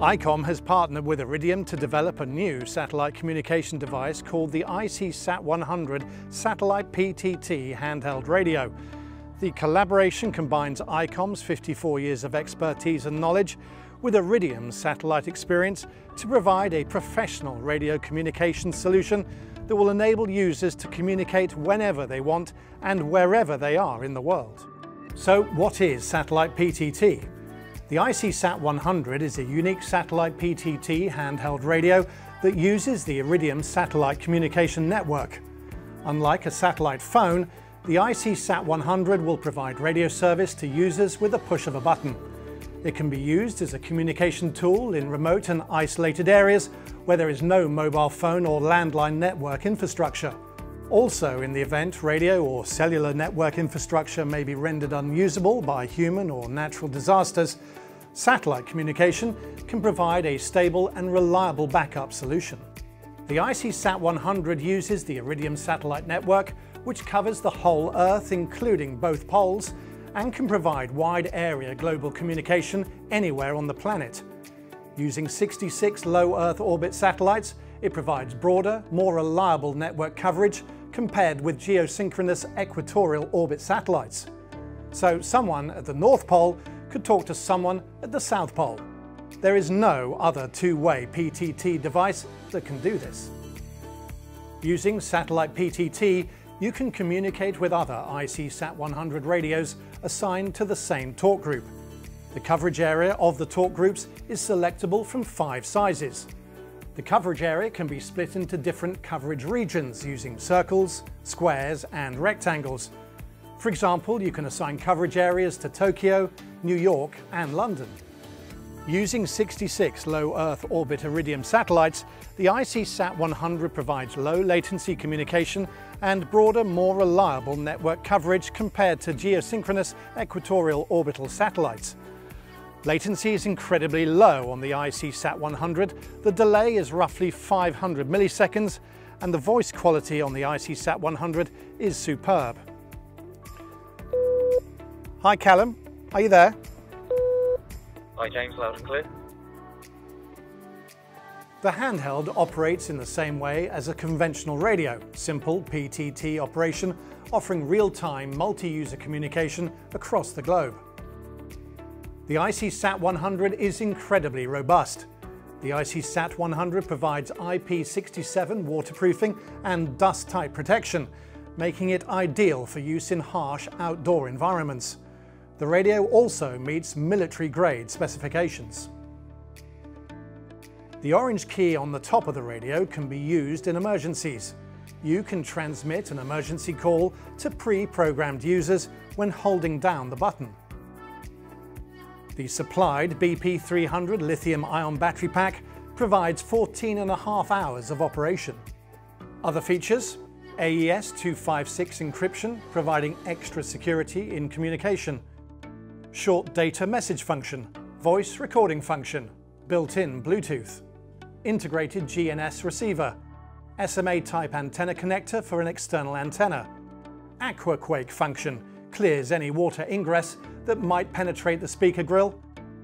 ICOM has partnered with Iridium to develop a new satellite communication device called the ICSat 100 Satellite PTT handheld radio. The collaboration combines ICOM's 54 years of expertise and knowledge with Iridium's satellite experience to provide a professional radio communication solution that will enable users to communicate whenever they want and wherever they are in the world. So what is satellite PTT? The ICSat 100 is a unique satellite PTT handheld radio that uses the Iridium satellite communication network. Unlike a satellite phone, the ICSat 100 will provide radio service to users with a push of a button. It can be used as a communication tool in remote and isolated areas where there is no mobile phone or landline network infrastructure. Also, in the event radio or cellular network infrastructure may be rendered unusable by human or natural disasters, satellite communication can provide a stable and reliable backup solution. The ICSat 100 uses the Iridium satellite network, which covers the whole Earth, including both poles, and can provide wide area global communication anywhere on the planet. Using 66 low Earth orbit satellites, it provides broader, more reliable network coverage compared with geosynchronous equatorial orbit satellites. So someone at the North Pole could talk to someone at the South Pole. There is no other two-way PTT device that can do this. Using satellite PTT, you can communicate with other ICSat 100 radios assigned to the same talk group. The coverage area of the talk groups is selectable from five sizes. The coverage area can be split into different coverage regions using circles, squares and rectangles. For example, you can assign coverage areas to Tokyo, New York and London. Using 66 low Earth orbit Iridium satellites, the ICSat 100 provides low latency communication and broader, more reliable network coverage compared to geosynchronous equatorial orbital satellites. Latency is incredibly low on the ICSat 100. The delay is roughly 500 milliseconds and the voice quality on the ICSat 100 is superb. Hi Callum, are you there? Hi James, loud and clear. The handheld operates in the same way as a conventional radio, simple PTT operation offering real-time multi-user communication across the globe. The ICSat 100 is incredibly robust. The ICSat 100 provides IP67 waterproofing and dust-tight protection, making it ideal for use in harsh outdoor environments. The radio also meets military-grade specifications. The orange key on the top of the radio can be used in emergencies. You can transmit an emergency call to pre-programmed users when holding down the button. The supplied BP300 lithium-ion battery pack provides 14 and a half hours of operation. Other features, AES 256 encryption, providing extra security in communication. Short data message function, voice recording function, built-in Bluetooth. Integrated GNSS receiver, SMA type antenna connector for an external antenna. Aquaquake function, clears any water ingress that might penetrate the speaker grill,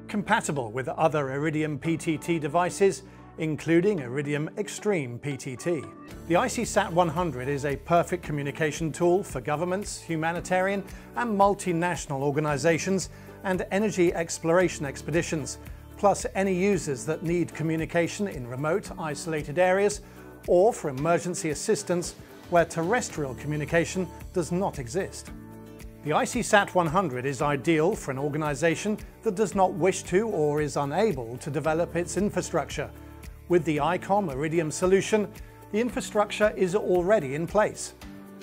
compatible with other Iridium PTT devices, including Iridium Extreme PTT. The ICSat 100 is a perfect communication tool for governments, humanitarian and multinational organizations and energy exploration expeditions, plus any users that need communication in remote, isolated areas or for emergency assistance where terrestrial communication does not exist. The ICSat 100 is ideal for an organisation that does not wish to or is unable to develop its infrastructure. With the ICOM Iridium solution, the infrastructure is already in place.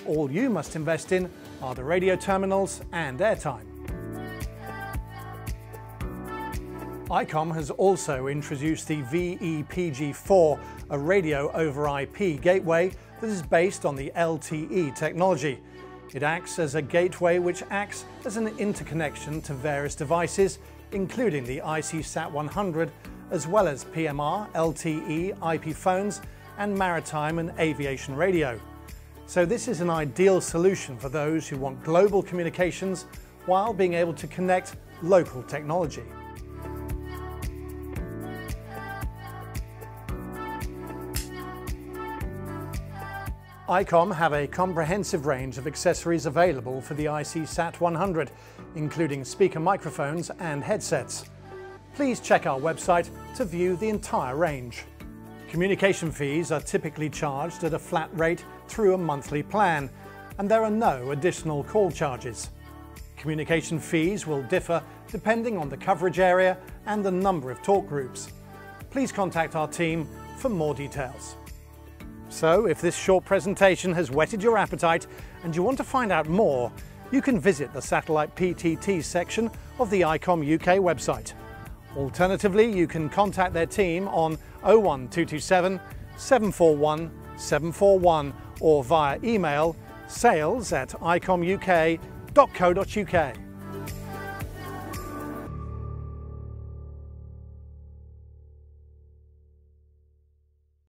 All you must invest in are the radio terminals and airtime. ICOM has also introduced the VEPG4, a radio over IP gateway that is based on the LTE technology. It acts as a gateway which acts as an interconnection to various devices, including the ICSat 100, as well as PMR, LTE, IP phones, and maritime and aviation radio. So this is an ideal solution for those who want global communications while being able to connect local technology. ICOM have a comprehensive range of accessories available for the IC SAT 100, including speaker microphones and headsets. Please check our website to view the entire range. Communication fees are typically charged at a flat rate through a monthly plan, and there are no additional call charges. Communication fees will differ depending on the coverage area and the number of talk groups. Please contact our team for more details. So, if this short presentation has whetted your appetite and you want to find out more, you can visit the Satellite PTT section of the ICOM UK website. Alternatively, you can contact their team on 01227 741 741 or via email sales at icomuk.co.uk.